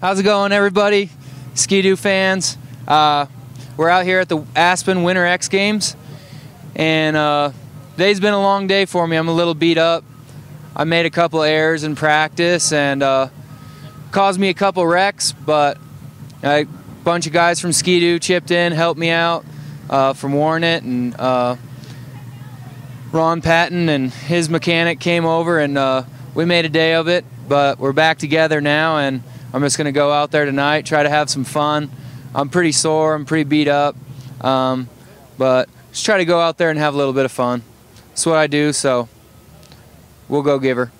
How's it going, everybody? Ski-Doo fans. Uh, we're out here at the Aspen Winter X Games, and uh, today's been a long day for me. I'm a little beat up. I made a couple errors in practice and uh, caused me a couple wrecks, but a bunch of guys from Ski-Doo chipped in, helped me out uh, from Warrant and uh, Ron Patton and his mechanic came over and uh, we made a day of it. But we're back together now, and I'm just going to go out there tonight, try to have some fun. I'm pretty sore, I'm pretty beat up, um, but just try to go out there and have a little bit of fun. That's what I do, so we'll go give her.